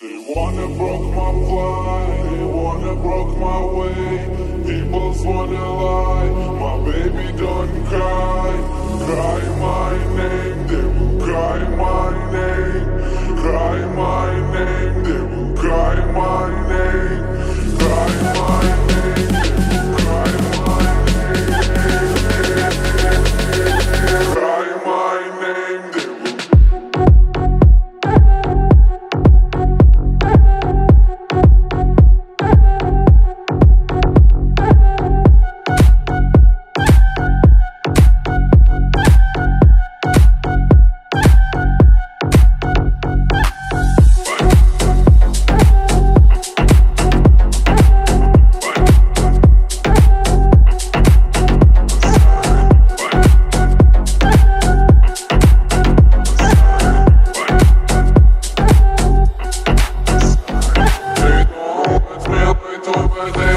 They wanna broke my fly, they wanna broke my way. People wanna lie, Running away.